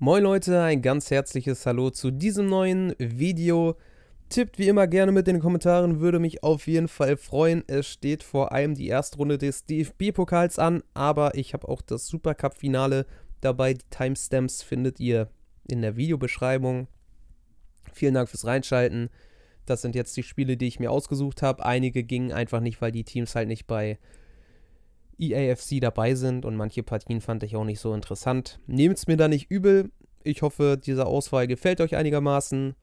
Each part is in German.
Moin Leute, ein ganz herzliches Hallo zu diesem neuen Video. Tippt wie immer gerne mit in den Kommentaren, würde mich auf jeden Fall freuen. Es steht vor allem die erste Runde des DFB-Pokals an, aber ich habe auch das Supercup-Finale dabei. Die Timestamps findet ihr in der Videobeschreibung. Vielen Dank fürs Reinschalten. Das sind jetzt die Spiele, die ich mir ausgesucht habe. Einige gingen einfach nicht, weil die Teams halt nicht bei EAFC dabei sind und manche Partien fand ich auch nicht so interessant. Nehmt es mir da nicht übel. Ich hoffe, diese Auswahl gefällt euch einigermaßen.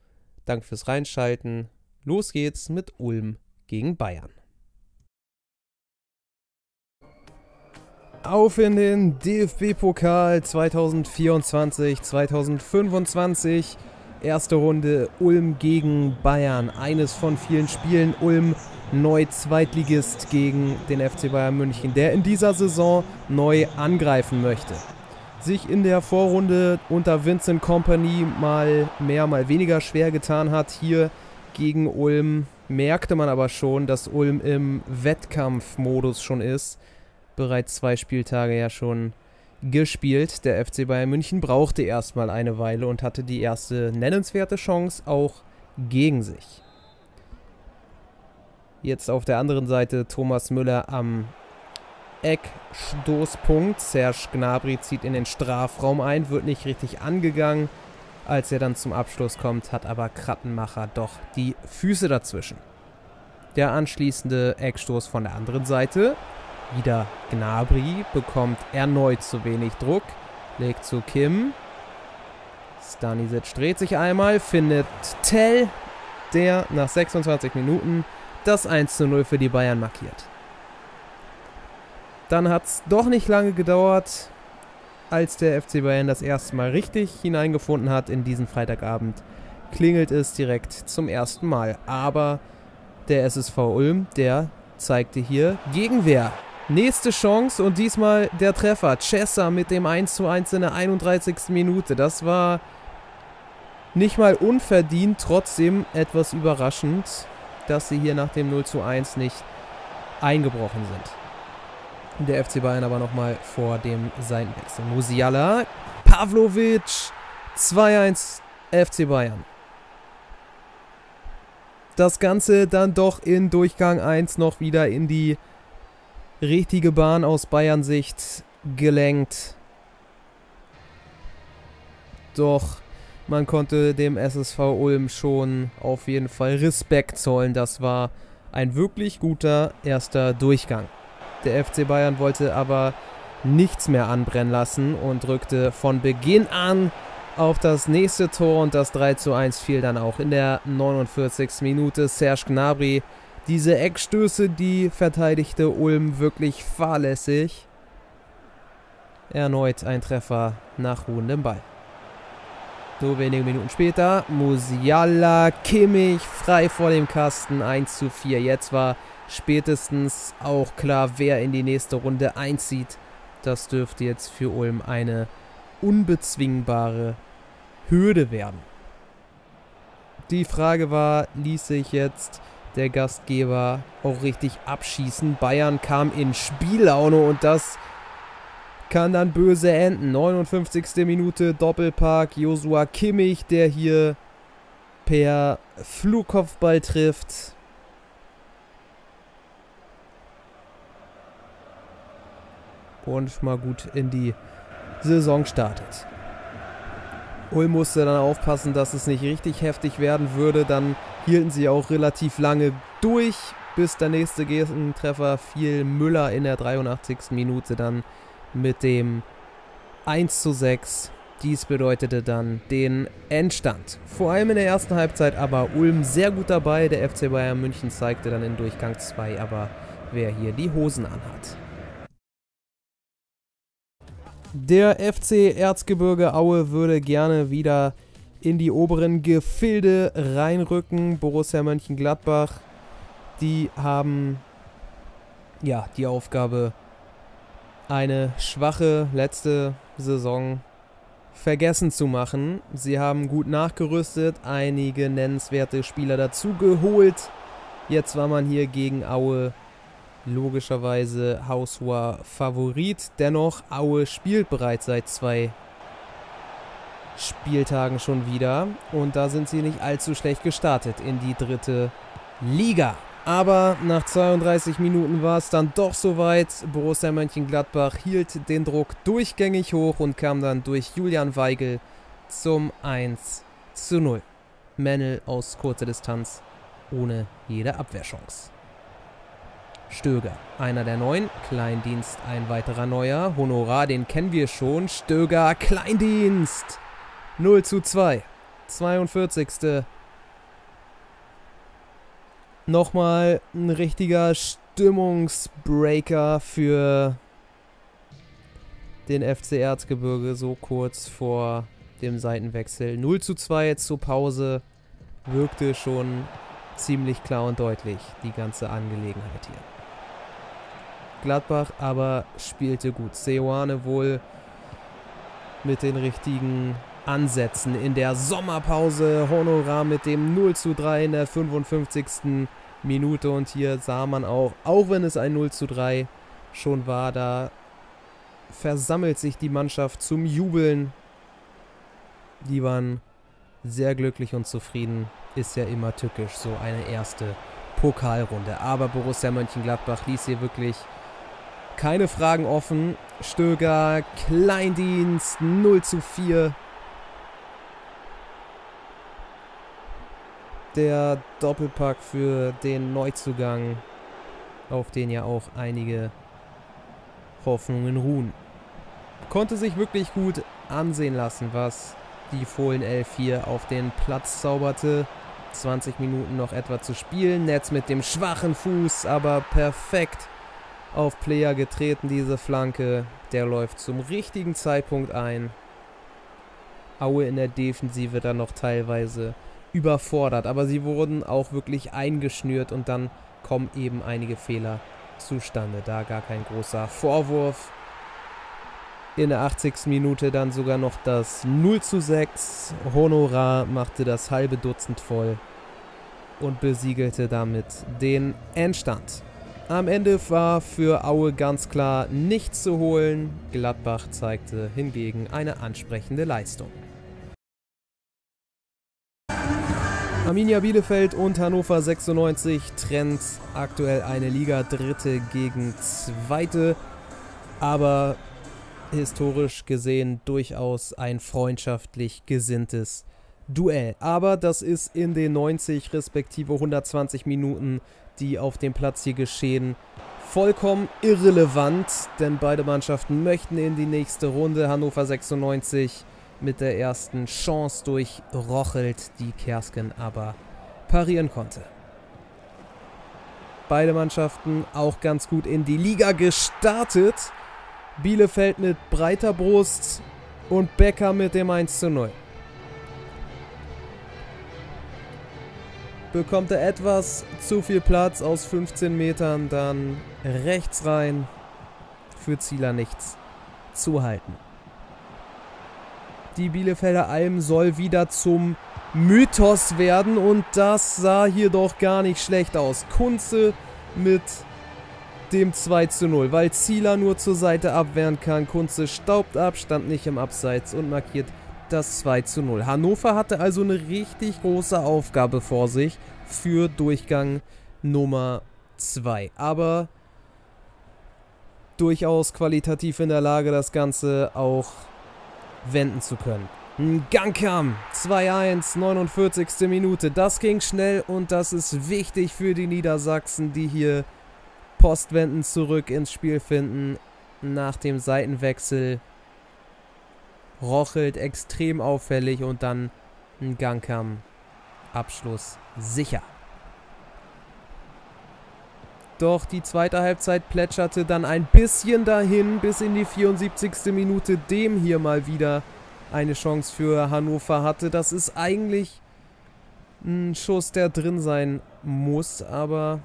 Danke fürs Reinschalten. Los geht's mit Ulm gegen Bayern. Auf in den DFB-Pokal 2024-2025. Erste Runde Ulm gegen Bayern. Eines von vielen Spielen. Ulm neu Zweitligist gegen den FC Bayern München, der in dieser Saison neu angreifen möchte. Sich in der Vorrunde unter Vincent Company mal mehr, mal weniger schwer getan hat. Hier gegen Ulm merkte man aber schon, dass Ulm im Wettkampfmodus schon ist. Bereits zwei Spieltage ja schon gespielt. Der FC Bayern München brauchte erstmal eine Weile und hatte die erste nennenswerte Chance auch gegen sich. Jetzt auf der anderen Seite Thomas Müller am Eckstoßpunkt. Serge Gnabry zieht in den Strafraum ein, wird nicht richtig angegangen. Als er dann zum Abschluss kommt, hat aber Krattenmacher doch die Füße dazwischen. Der anschließende Eckstoß von der anderen Seite. Wieder Gnabry bekommt erneut zu wenig Druck. Legt zu Kim. Stanisic dreht sich einmal, findet Tell, der nach 26 Minuten das 1 zu 0 für die Bayern markiert. Dann hat es doch nicht lange gedauert, als der FC Bayern das erste Mal richtig hineingefunden hat in diesen Freitagabend. Klingelt es direkt zum ersten Mal. Aber der SSV Ulm, der zeigte hier Gegenwehr. Nächste Chance und diesmal der Treffer. Chessa mit dem 1 zu 1 in der 31. Minute. Das war nicht mal unverdient, trotzdem etwas überraschend dass sie hier nach dem 0 zu 1 nicht eingebrochen sind. Der FC Bayern aber nochmal vor dem Seitenwechsel. Musiala, Pavlovic, 2-1 FC Bayern. Das Ganze dann doch in Durchgang 1 noch wieder in die richtige Bahn aus Bayern Sicht gelenkt. Doch man konnte dem SSV Ulm schon auf jeden Fall Respekt zollen. Das war ein wirklich guter erster Durchgang. Der FC Bayern wollte aber nichts mehr anbrennen lassen und drückte von Beginn an auf das nächste Tor und das 3 zu 1 fiel dann auch in der 49. Minute. Serge Gnabry, diese Eckstöße, die verteidigte Ulm wirklich fahrlässig. Erneut ein Treffer nach ruhendem Ball. So wenige Minuten später, Musiala, Kimmich, frei vor dem Kasten, 1 zu 4. Jetzt war spätestens auch klar, wer in die nächste Runde einzieht. Das dürfte jetzt für Ulm eine unbezwingbare Hürde werden. Die Frage war, ließ sich jetzt der Gastgeber auch richtig abschießen? Bayern kam in Spiellaune und das kann dann böse enden. 59. Minute Doppelpark. Josua Kimmich, der hier per Flugkopfball trifft. Und mal gut in die Saison startet. Ulm musste dann aufpassen, dass es nicht richtig heftig werden würde. Dann hielten sie auch relativ lange durch, bis der nächste Gegentreffer fiel. Müller in der 83. Minute dann mit dem 1 zu 6. Dies bedeutete dann den Endstand. Vor allem in der ersten Halbzeit aber Ulm sehr gut dabei. Der FC Bayern München zeigte dann in Durchgang 2 aber, wer hier die Hosen anhat. Der FC Erzgebirge Aue würde gerne wieder in die oberen Gefilde reinrücken. Borussia Mönchengladbach, die haben ja die Aufgabe eine schwache letzte Saison vergessen zu machen. Sie haben gut nachgerüstet, einige nennenswerte Spieler dazu geholt. Jetzt war man hier gegen Aue logischerweise haushoher Favorit. Dennoch, Aue spielt bereits seit zwei Spieltagen schon wieder. Und da sind sie nicht allzu schlecht gestartet in die dritte Liga. Aber nach 32 Minuten war es dann doch soweit. Borussia Mönchengladbach hielt den Druck durchgängig hoch und kam dann durch Julian Weigel zum 1 zu 0. Mennel aus kurzer Distanz ohne jede Abwehrchance. Stöger, einer der neuen. Kleindienst, ein weiterer neuer. Honorar, den kennen wir schon. Stöger, Kleindienst. 0 zu 2. 42. Nochmal ein richtiger Stimmungsbreaker für den FC Erzgebirge, so kurz vor dem Seitenwechsel. 0 zu 2 zur Pause wirkte schon ziemlich klar und deutlich, die ganze Angelegenheit hier. Gladbach aber spielte gut. Seoane wohl mit den richtigen Ansätzen in der Sommerpause. Honorar mit dem 0 zu 3 in der 55. Minute. Und hier sah man auch, auch wenn es ein 0 zu 3 schon war, da versammelt sich die Mannschaft zum Jubeln. Die waren sehr glücklich und zufrieden. Ist ja immer tückisch, so eine erste Pokalrunde. Aber Borussia Mönchengladbach ließ hier wirklich keine Fragen offen. Stöger, Kleindienst, 0 zu 4. Der Doppelpack für den Neuzugang, auf den ja auch einige Hoffnungen ruhen. Konnte sich wirklich gut ansehen lassen, was die Fohlen 11 hier auf den Platz zauberte. 20 Minuten noch etwa zu spielen. Netz mit dem schwachen Fuß, aber perfekt auf Player getreten, diese Flanke. Der läuft zum richtigen Zeitpunkt ein. Aue in der Defensive dann noch teilweise überfordert, aber sie wurden auch wirklich eingeschnürt und dann kommen eben einige Fehler zustande. Da gar kein großer Vorwurf. In der 80. Minute dann sogar noch das 0 zu 6. Honorar machte das halbe Dutzend voll und besiegelte damit den Endstand. Am Ende war für Aue ganz klar nichts zu holen. Gladbach zeigte hingegen eine ansprechende Leistung. Arminia Bielefeld und Hannover 96 trennt aktuell eine Liga Dritte gegen Zweite, aber historisch gesehen durchaus ein freundschaftlich gesinntes Duell. Aber das ist in den 90 respektive 120 Minuten die auf dem Platz hier geschehen, vollkommen irrelevant, denn beide Mannschaften möchten in die nächste Runde. Hannover 96 mit der ersten Chance durch Rochelt, die Kersken aber parieren konnte. Beide Mannschaften auch ganz gut in die Liga gestartet. Bielefeld mit breiter Brust und Becker mit dem 1 zu 0. bekommt er etwas zu viel Platz aus 15 Metern, dann rechts rein. Für Zieler nichts zu halten. Die Bielefelder Alm soll wieder zum Mythos werden und das sah hier doch gar nicht schlecht aus. Kunze mit dem 2 zu 0, weil Zieler nur zur Seite abwehren kann. Kunze staubt ab, stand nicht im Abseits und markiert das 2 zu 0. Hannover hatte also eine richtig große Aufgabe vor sich für Durchgang Nummer 2. Aber durchaus qualitativ in der Lage, das Ganze auch wenden zu können. Gangkam, 2-1, 49. Minute. Das ging schnell und das ist wichtig für die Niedersachsen, die hier postwendend zurück ins Spiel finden nach dem Seitenwechsel rochelt extrem auffällig und dann ein Gangkam. Abschluss sicher. Doch die zweite Halbzeit plätscherte dann ein bisschen dahin bis in die 74. Minute, dem hier mal wieder eine Chance für Hannover hatte. Das ist eigentlich ein Schuss, der drin sein muss, aber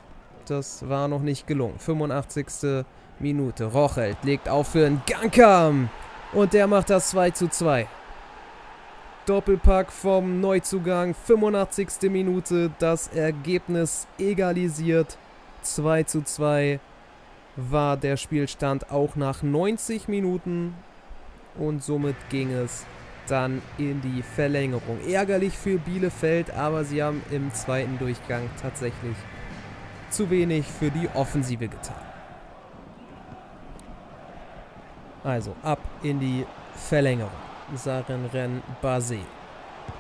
das war noch nicht gelungen. 85. Minute. Rochelt legt auf für einen Gangkam. Und der macht das 2 zu 2. Doppelpack vom Neuzugang, 85. Minute, das Ergebnis egalisiert. 2 zu 2 war der Spielstand auch nach 90 Minuten und somit ging es dann in die Verlängerung. Ärgerlich für Bielefeld, aber sie haben im zweiten Durchgang tatsächlich zu wenig für die Offensive getan. Also ab in die Verlängerung. Sarenren Basé.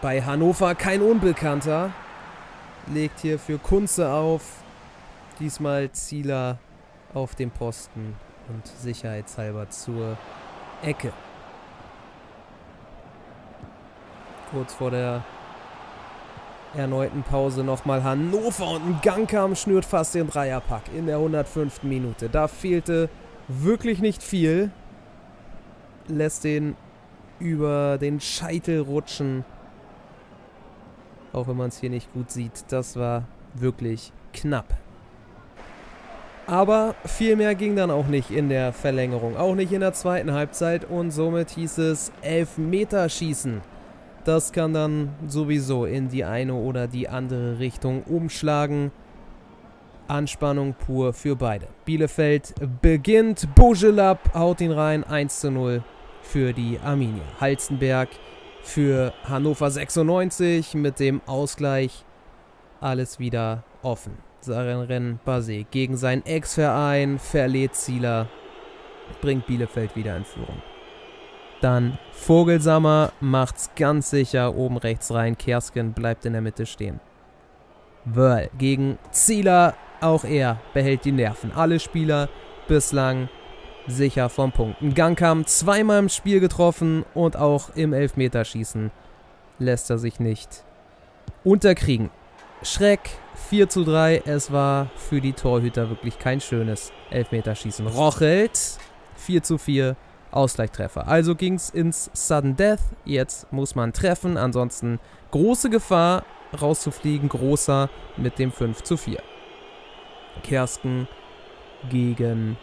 Bei Hannover kein Unbekannter. Legt hier für Kunze auf. Diesmal Zieler auf dem Posten und sicherheitshalber zur Ecke. Kurz vor der erneuten Pause nochmal Hannover und ein Gang kam, schnürt fast den Dreierpack in der 105. Minute. Da fehlte wirklich nicht viel. Lässt den über den Scheitel rutschen. Auch wenn man es hier nicht gut sieht. Das war wirklich knapp. Aber viel mehr ging dann auch nicht in der Verlängerung. Auch nicht in der zweiten Halbzeit. Und somit hieß es Elfmeterschießen. Das kann dann sowieso in die eine oder die andere Richtung umschlagen. Anspannung pur für beide. Bielefeld beginnt. Bojelab haut ihn rein. 1 zu 0 für die Arminia. Halzenberg für Hannover 96 mit dem Ausgleich. Alles wieder offen. Sarenren Basé gegen seinen Ex-Verein verliert Zieler. Bringt Bielefeld wieder in Führung. Dann Vogelsammer macht's ganz sicher oben rechts rein. Kersken bleibt in der Mitte stehen. Wörl gegen Zieler. Auch er behält die Nerven. Alle Spieler bislang sicher vom Punkt. Ein Gang kam zweimal im Spiel getroffen und auch im Elfmeterschießen lässt er sich nicht unterkriegen. Schreck 4 zu 3. Es war für die Torhüter wirklich kein schönes Elfmeterschießen. Rochelt 4 zu 4. Ausgleichtreffer. Also ging es ins Sudden Death. Jetzt muss man treffen. Ansonsten große Gefahr, rauszufliegen. Großer mit dem 5 zu 4. Kersten gegen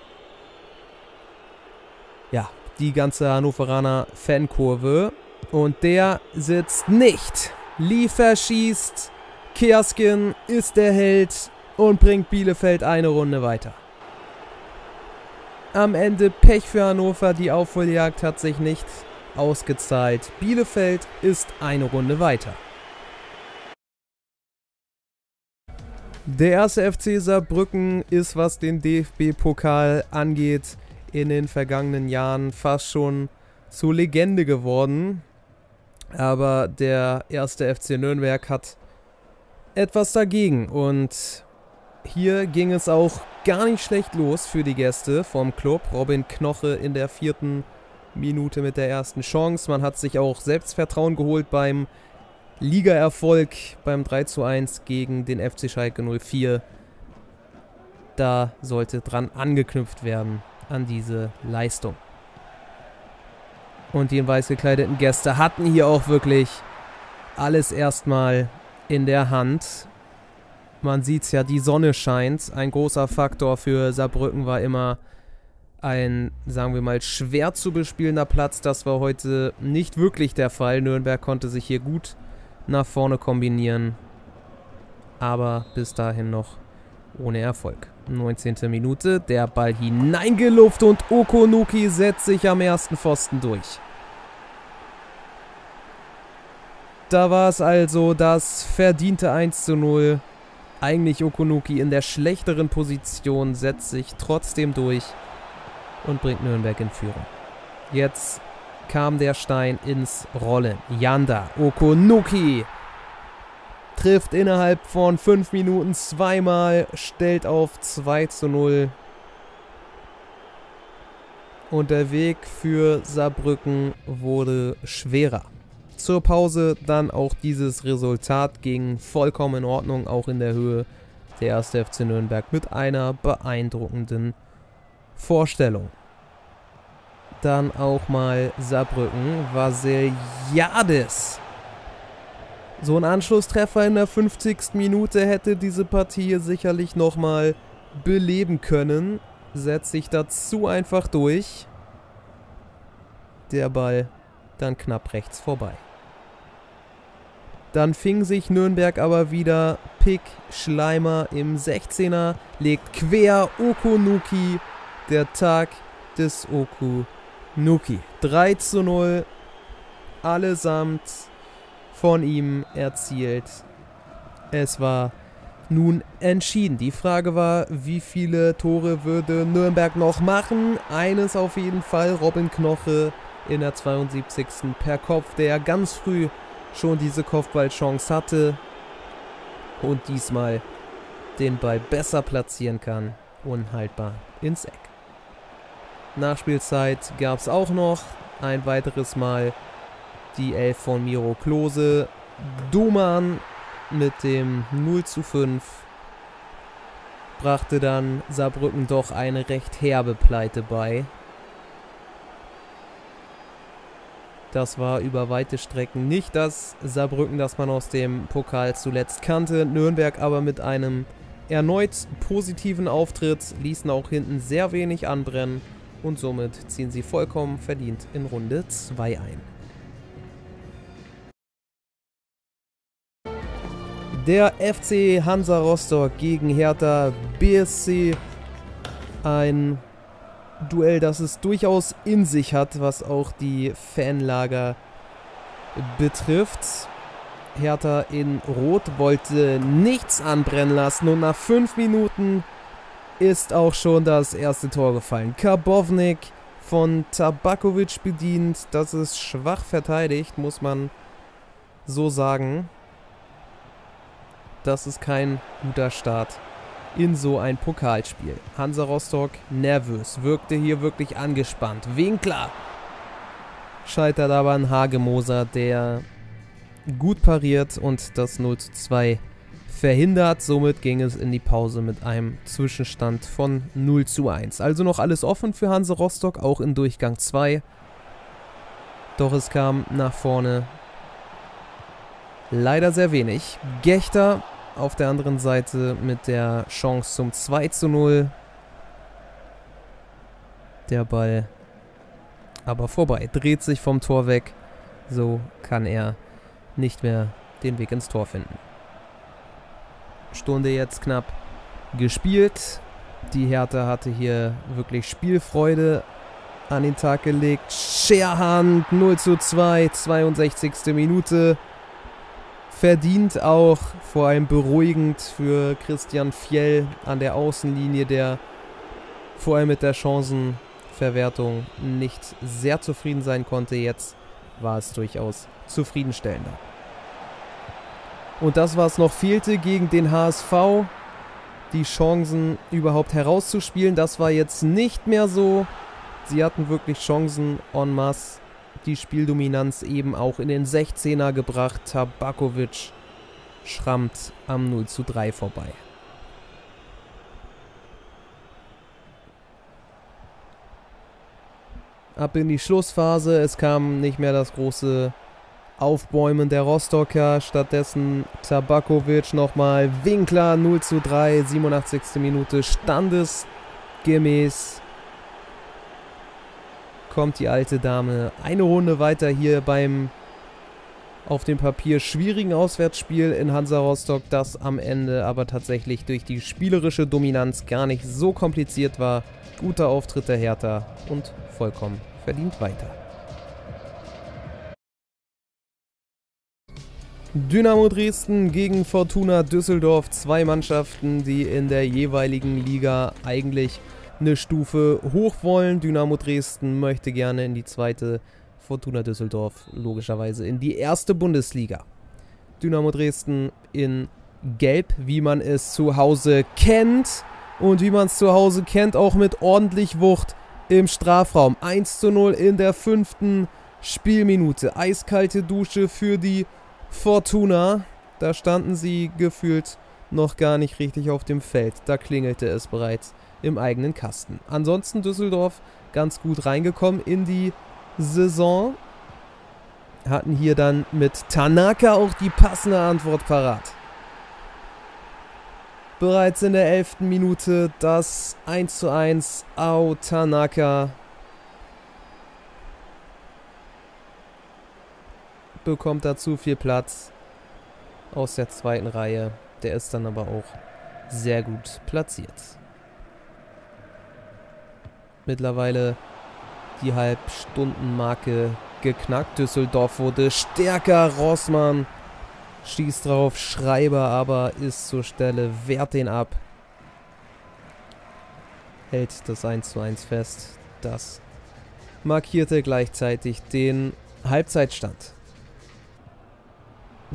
ja, die ganze Hannoveraner Fankurve. Und der sitzt nicht. Liefer schießt. Kerskin ist der Held und bringt Bielefeld eine Runde weiter. Am Ende Pech für Hannover, die Aufholjagd hat sich nicht ausgezahlt. Bielefeld ist eine Runde weiter. Der erste FC Saarbrücken ist, was den DFB-Pokal angeht, in den vergangenen Jahren fast schon zur Legende geworden. Aber der erste FC Nürnberg hat etwas dagegen und hier ging es auch gar nicht schlecht los für die Gäste vom Club. Robin Knoche in der vierten Minute mit der ersten Chance. Man hat sich auch Selbstvertrauen geholt beim Ligaerfolg beim 3 zu 1 gegen den FC Schalke 04. Da sollte dran angeknüpft werden an diese Leistung. Und die in weiß gekleideten Gäste hatten hier auch wirklich alles erstmal in der Hand. Man sieht es ja, die Sonne scheint. Ein großer Faktor für Saarbrücken war immer ein, sagen wir mal, schwer zu bespielender Platz. Das war heute nicht wirklich der Fall. Nürnberg konnte sich hier gut nach vorne kombinieren. Aber bis dahin noch ohne Erfolg. 19. Minute, der Ball hineingeluft und Okonuki setzt sich am ersten Pfosten durch. Da war es also das verdiente 1 zu 0 eigentlich Okonoki in der schlechteren Position, setzt sich trotzdem durch und bringt Nürnberg in Führung. Jetzt kam der Stein ins Rollen. Yanda Okonoki trifft innerhalb von 5 Minuten zweimal, stellt auf 2 zu 0. Und der Weg für Saarbrücken wurde schwerer zur Pause dann auch dieses Resultat ging vollkommen in Ordnung, auch in der Höhe der erste FC Nürnberg mit einer beeindruckenden Vorstellung. Dann auch mal Saarbrücken, Vasiliades. So ein Anschlusstreffer in der 50. Minute hätte diese Partie sicherlich nochmal beleben können. Setzt sich dazu einfach durch. Der Ball dann knapp rechts vorbei. Dann fing sich Nürnberg aber wieder. Pick Schleimer im 16er legt quer Okunuki. Der Tag des Okunuki. 3 zu 0. allesamt von ihm erzielt. Es war nun entschieden. Die Frage war, wie viele Tore würde Nürnberg noch machen? Eines auf jeden Fall, Robin Knoche in der 72. per Kopf, der ganz früh schon diese Kopfballchance hatte und diesmal den Ball besser platzieren kann, unhaltbar ins Eck. Nachspielzeit gab es auch noch ein weiteres Mal die Elf von Miro Klose. Duman mit dem 0 zu 5 brachte dann Saarbrücken doch eine recht herbe Pleite bei. Das war über weite Strecken nicht das Saarbrücken, das man aus dem Pokal zuletzt kannte. Nürnberg aber mit einem erneut positiven Auftritt ließen auch hinten sehr wenig anbrennen und somit ziehen sie vollkommen verdient in Runde 2 ein. Der FC Hansa Rostock gegen Hertha BSC. Ein Duell, das es durchaus in sich hat, was auch die Fanlager betrifft. Hertha in Rot wollte nichts anbrennen lassen und nach fünf Minuten ist auch schon das erste Tor gefallen. Karbovnik von Tabakovic bedient. Das ist schwach verteidigt, muss man so sagen. Das ist kein guter Start in so ein Pokalspiel. Hansa Rostock nervös, wirkte hier wirklich angespannt. Winkler scheitert aber an Hagemoser, der gut pariert und das 0 zu 2 verhindert. Somit ging es in die Pause mit einem Zwischenstand von 0 zu 1. Also noch alles offen für Hansa Rostock, auch in Durchgang 2. Doch es kam nach vorne leider sehr wenig. Gechter auf der anderen Seite mit der Chance zum 2 zu 0. Der Ball aber vorbei, dreht sich vom Tor weg. So kann er nicht mehr den Weg ins Tor finden. Stunde jetzt knapp gespielt. Die Hertha hatte hier wirklich Spielfreude an den Tag gelegt. Scherhand 0 zu 2, 62. Minute. Verdient auch, vor allem beruhigend für Christian Fjell an der Außenlinie, der vor allem mit der Chancenverwertung nicht sehr zufrieden sein konnte. Jetzt war es durchaus zufriedenstellender. Und das, was noch fehlte gegen den HSV, die Chancen überhaupt herauszuspielen, das war jetzt nicht mehr so. Sie hatten wirklich Chancen en masse. Die Spieldominanz eben auch in den 16er gebracht. Tabakovic schrammt am 0 zu 3 vorbei. Ab in die Schlussphase. Es kam nicht mehr das große Aufbäumen der Rostocker. Stattdessen Tabakovic nochmal Winkler 0 zu 3, 87. Minute standesgemäß. Kommt die alte Dame eine Runde weiter hier beim auf dem Papier schwierigen Auswärtsspiel in Hansa Rostock, das am Ende aber tatsächlich durch die spielerische Dominanz gar nicht so kompliziert war. Guter Auftritt der Hertha und vollkommen verdient weiter. Dynamo Dresden gegen Fortuna Düsseldorf. Zwei Mannschaften, die in der jeweiligen Liga eigentlich eine Stufe hoch wollen. Dynamo Dresden möchte gerne in die zweite, Fortuna Düsseldorf logischerweise in die erste Bundesliga. Dynamo Dresden in Gelb, wie man es zu Hause kennt. Und wie man es zu Hause kennt, auch mit ordentlich Wucht im Strafraum. 1 zu 0 in der fünften Spielminute. Eiskalte Dusche für die Fortuna. Da standen sie gefühlt noch gar nicht richtig auf dem Feld. Da klingelte es bereits im eigenen Kasten. Ansonsten Düsseldorf ganz gut reingekommen in die Saison. Hatten hier dann mit Tanaka auch die passende Antwort parat. Bereits in der 11. Minute das 1 zu 1. Au Tanaka bekommt da zu viel Platz aus der zweiten Reihe. Der ist dann aber auch sehr gut platziert. Mittlerweile die Halbstundenmarke geknackt. Düsseldorf wurde stärker. Rossmann schießt drauf. Schreiber aber ist zur Stelle, wehrt den ab. Hält das 1 zu 1 fest. Das markierte gleichzeitig den Halbzeitstand.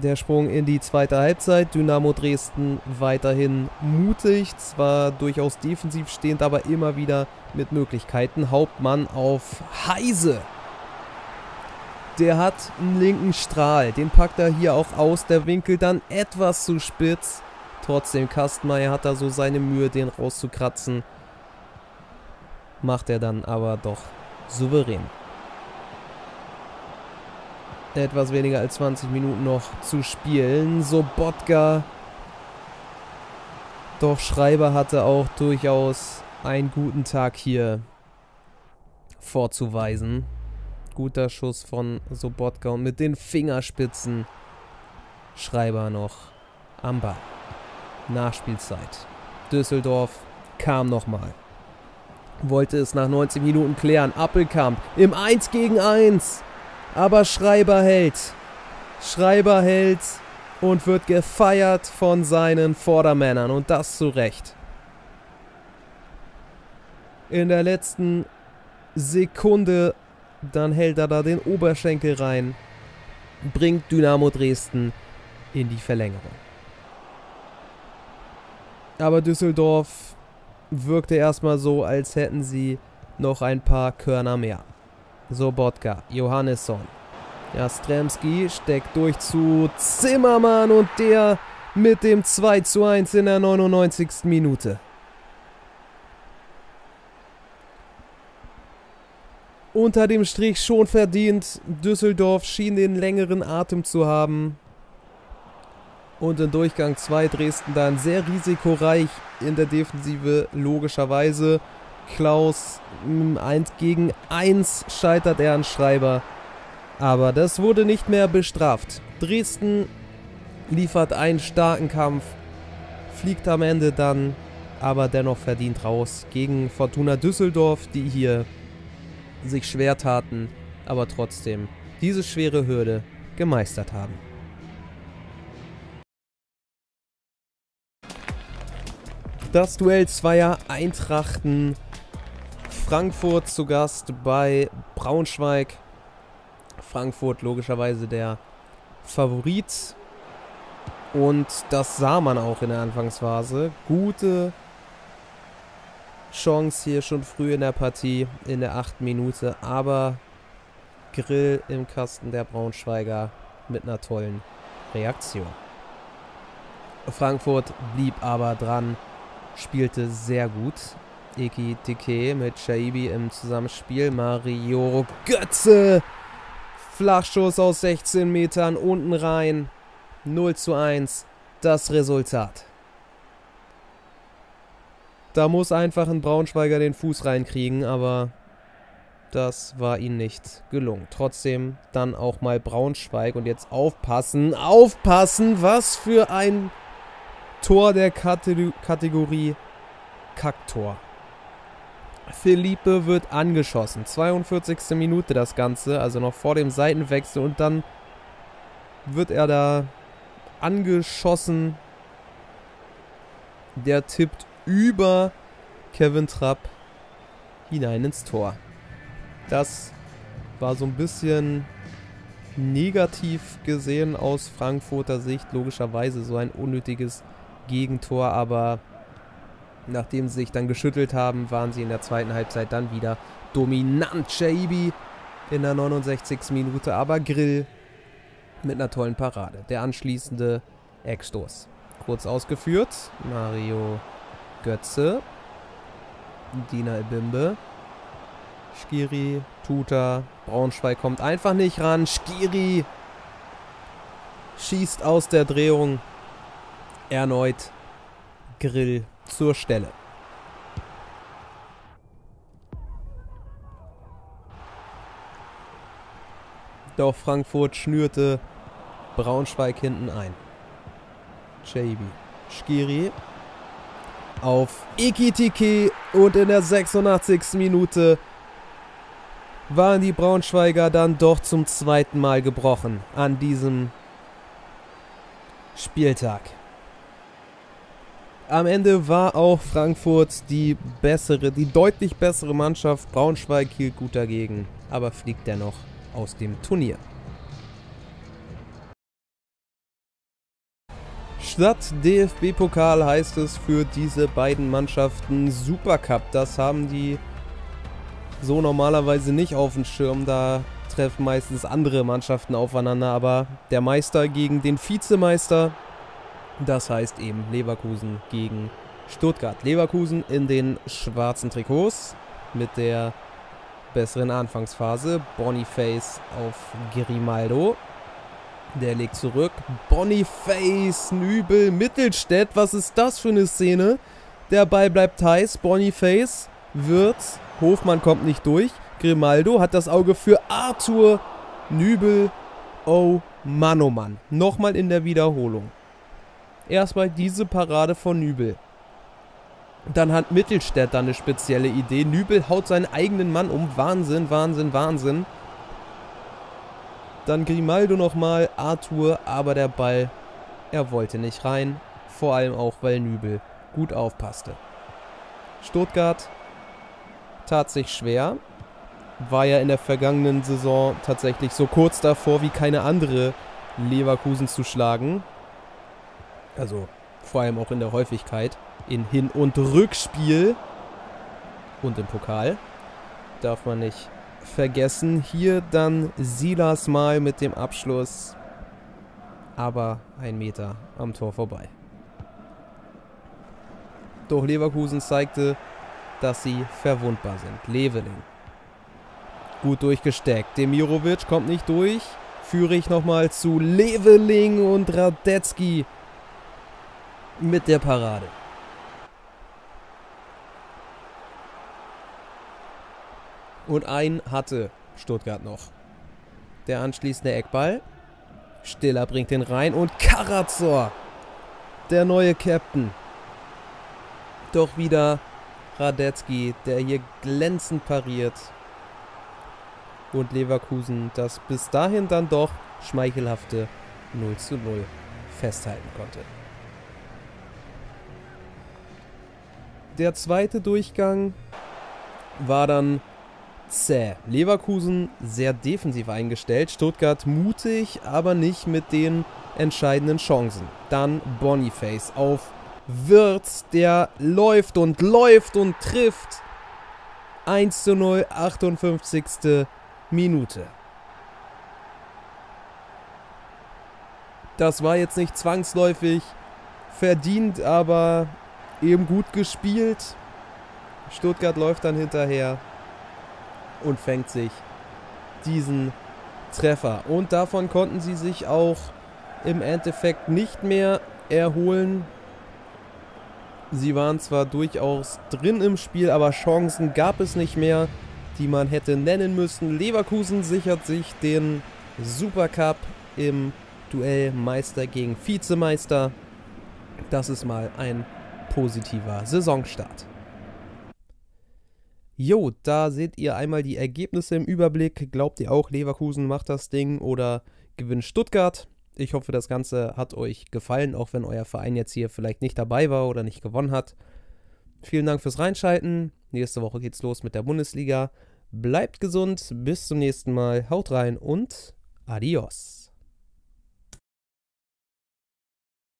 Der Sprung in die zweite Halbzeit. Dynamo Dresden weiterhin mutig, zwar durchaus defensiv stehend, aber immer wieder mit Möglichkeiten. Hauptmann auf Heise. Der hat einen linken Strahl. Den packt er hier auch aus. Der Winkel dann etwas zu spitz. Trotzdem, Kastenmeier hat da so seine Mühe, den rauszukratzen. Macht er dann aber doch souverän etwas weniger als 20 Minuten noch zu spielen. Sobotka. Doch Schreiber hatte auch durchaus einen guten Tag hier vorzuweisen. Guter Schuss von Sobotka und mit den Fingerspitzen Schreiber noch am Ball. Nachspielzeit. Düsseldorf kam nochmal. Wollte es nach 90 Minuten klären. Appelkamp im 1 gegen 1. Aber Schreiber hält. Schreiber hält und wird gefeiert von seinen Vordermännern. Und das zu Recht. In der letzten Sekunde, dann hält er da den Oberschenkel rein. Bringt Dynamo Dresden in die Verlängerung. Aber Düsseldorf wirkte erstmal so, als hätten sie noch ein paar Körner mehr. Sobotka, Johannesson. Jastremski steckt durch zu Zimmermann und der mit dem 2 zu 1 in der 99. Minute. Unter dem Strich schon verdient. Düsseldorf schien den längeren Atem zu haben. Und in Durchgang 2 Dresden dann sehr risikoreich in der Defensive, logischerweise. Klaus 1 gegen 1 scheitert er an Schreiber. Aber das wurde nicht mehr bestraft. Dresden liefert einen starken Kampf, fliegt am Ende dann aber dennoch verdient raus gegen Fortuna Düsseldorf, die hier sich schwer taten, aber trotzdem diese schwere Hürde gemeistert haben. Das Duell zweier Eintrachten Frankfurt zu Gast bei Braunschweig. Frankfurt logischerweise der Favorit. Und das sah man auch in der Anfangsphase. Gute Chance hier schon früh in der Partie, in der achten Minute. Aber Grill im Kasten der Braunschweiger mit einer tollen Reaktion. Frankfurt blieb aber dran, spielte sehr gut. Iki Dike mit Shaibi im Zusammenspiel. Mario Götze. Flachschuss aus 16 Metern unten rein. 0 zu 1. Das Resultat. Da muss einfach ein Braunschweiger den Fuß reinkriegen, aber das war ihnen nicht gelungen. Trotzdem dann auch mal Braunschweig und jetzt aufpassen, aufpassen, was für ein Tor der Kategorie Kacktor. Philippe wird angeschossen. 42. Minute das Ganze, also noch vor dem Seitenwechsel. Und dann wird er da angeschossen. Der tippt über Kevin Trapp hinein ins Tor. Das war so ein bisschen negativ gesehen aus Frankfurter Sicht. Logischerweise so ein unnötiges Gegentor, aber Nachdem sie sich dann geschüttelt haben, waren sie in der zweiten Halbzeit dann wieder dominant. Shaibi in der 69. Minute, aber Grill mit einer tollen Parade. Der anschließende Eckstoß. Kurz ausgeführt. Mario Götze. Dina Ebimbe. Skiri, Tuta. Braunschweig kommt einfach nicht ran. Skiri schießt aus der Drehung. Erneut Grill zur Stelle. Doch Frankfurt schnürte Braunschweig hinten ein. Chabi. Skiri auf Ikitiki und in der 86. Minute waren die Braunschweiger dann doch zum zweiten Mal gebrochen an diesem Spieltag. Am Ende war auch Frankfurt die bessere, die deutlich bessere Mannschaft. Braunschweig hielt gut dagegen, aber fliegt dennoch aus dem Turnier. Statt DFB-Pokal heißt es für diese beiden Mannschaften Supercup. Das haben die so normalerweise nicht auf dem Schirm. Da treffen meistens andere Mannschaften aufeinander. Aber der Meister gegen den Vizemeister das heißt eben Leverkusen gegen Stuttgart. Leverkusen in den schwarzen Trikots mit der besseren Anfangsphase. Boniface auf Grimaldo. Der legt zurück. Boniface, Nübel, Mittelstädt. Was ist das für eine Szene? Der Ball bleibt heiß. Boniface wird. Hofmann kommt nicht durch. Grimaldo hat das Auge für Arthur Nübel. Oh Mann, oh Mann. Nochmal in der Wiederholung erstmal diese Parade von Nübel. Dann hat Mittelstädt dann eine spezielle Idee. Nübel haut seinen eigenen Mann um. Wahnsinn, Wahnsinn, Wahnsinn. Dann Grimaldo nochmal, Arthur, aber der Ball, er wollte nicht rein. Vor allem auch, weil Nübel gut aufpasste. Stuttgart tat sich schwer. War ja in der vergangenen Saison tatsächlich so kurz davor wie keine andere Leverkusen zu schlagen. Also vor allem auch in der Häufigkeit. In Hin- und Rückspiel. Und im Pokal. Darf man nicht vergessen. Hier dann Silas mal mit dem Abschluss. Aber ein Meter am Tor vorbei. Doch Leverkusen zeigte, dass sie verwundbar sind. Leveling. Gut durchgesteckt. Demirovic kommt nicht durch. Führe ich nochmal zu Leveling und Radetzky mit der Parade. Und ein hatte Stuttgart noch. Der anschließende Eckball. Stiller bringt den rein und Karazor, der neue Captain. Doch wieder Radetzky, der hier glänzend pariert. Und Leverkusen das bis dahin dann doch schmeichelhafte 0 zu 0 festhalten konnte. Der zweite Durchgang war dann zäh. Leverkusen sehr defensiv eingestellt, Stuttgart mutig, aber nicht mit den entscheidenden Chancen. Dann Boniface auf Wirtz, der läuft und läuft und trifft. 1 zu 0, 58. Minute. Das war jetzt nicht zwangsläufig verdient, aber eben gut gespielt. Stuttgart läuft dann hinterher und fängt sich diesen Treffer. Und davon konnten sie sich auch im Endeffekt nicht mehr erholen. Sie waren zwar durchaus drin im Spiel, aber Chancen gab es nicht mehr, die man hätte nennen müssen. Leverkusen sichert sich den Supercup im Duell Meister gegen Vizemeister. Das ist mal ein positiver Saisonstart. Jo, da seht ihr einmal die Ergebnisse im Überblick. Glaubt ihr auch, Leverkusen macht das Ding oder gewinnt Stuttgart? Ich hoffe, das Ganze hat euch gefallen, auch wenn euer Verein jetzt hier vielleicht nicht dabei war oder nicht gewonnen hat. Vielen Dank fürs Reinschalten. Nächste Woche geht's los mit der Bundesliga. Bleibt gesund, bis zum nächsten Mal. Haut rein und adios.